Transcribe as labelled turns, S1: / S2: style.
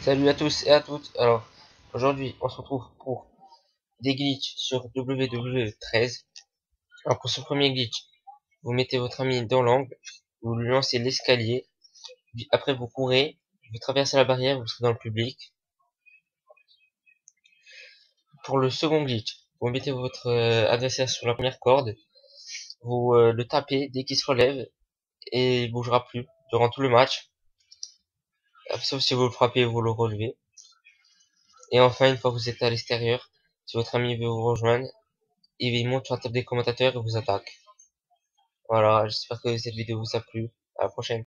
S1: Salut à tous et à toutes. Alors, aujourd'hui, on se retrouve pour des glitches sur WW13. Alors, pour ce premier glitch, vous mettez votre ami dans l'angle, vous lui lancez l'escalier, après vous courez, vous traversez la barrière, vous serez dans le public. Pour le second glitch, vous mettez votre euh, adversaire sur la première corde, vous euh, le tapez dès qu'il se relève et il bougera plus durant tout le match sauf si vous le frappez, vous le relevez. Et enfin, une fois que vous êtes à l'extérieur, si votre ami veut vous rejoindre, il monte sur la table des commentateurs et vous attaque. Voilà, j'espère que cette vidéo vous a plu. À la prochaine.